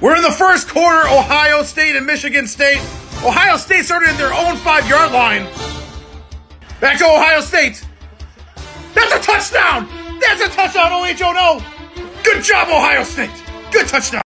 We're in the first quarter, Ohio State and Michigan State. Ohio State started at their own five yard line. Back to Ohio State. That's a touchdown! That's a touchdown, OHO no! Good job, Ohio State! Good touchdown!